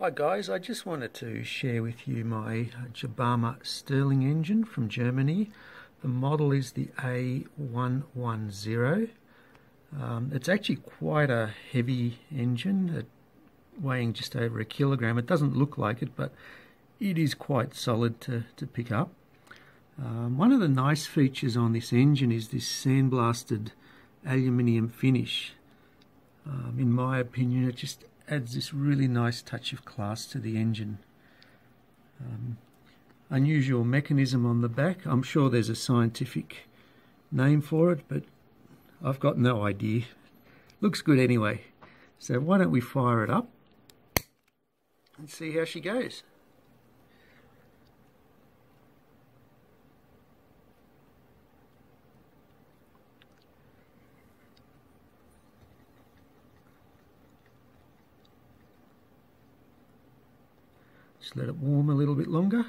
Hi guys, I just wanted to share with you my Jabama Stirling engine from Germany. The model is the A110. Um, it's actually quite a heavy engine, weighing just over a kilogram. It doesn't look like it, but it is quite solid to, to pick up. Um, one of the nice features on this engine is this sandblasted aluminium finish. Um, in my opinion, it just adds this really nice touch of class to the engine. Um, unusual mechanism on the back. I'm sure there's a scientific name for it, but I've got no idea. Looks good anyway. So why don't we fire it up and see how she goes. Just let it warm a little bit longer.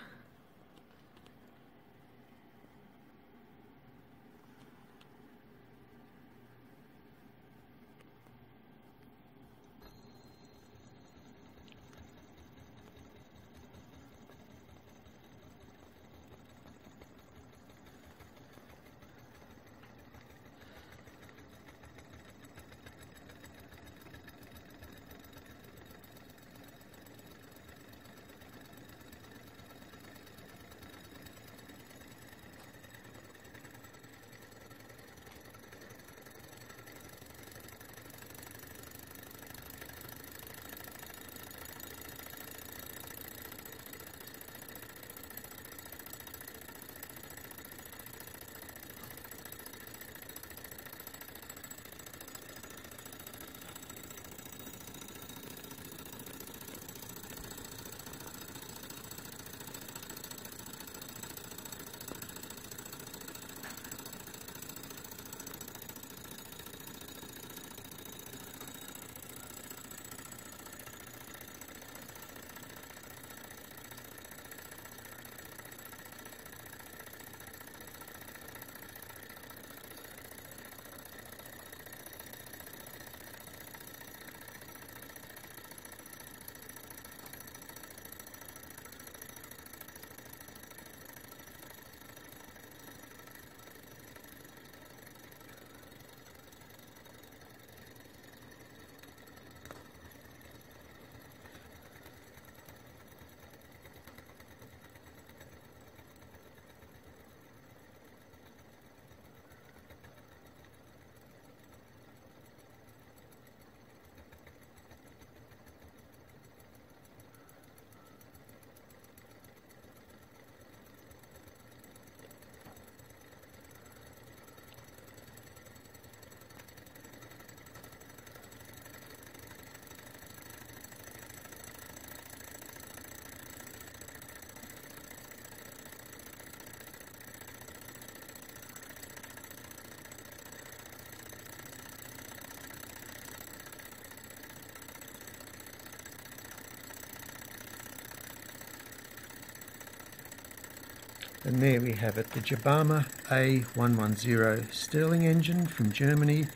And there we have it, the Jabama A110 Stirling engine from Germany.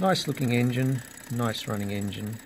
Nice looking engine, nice running engine.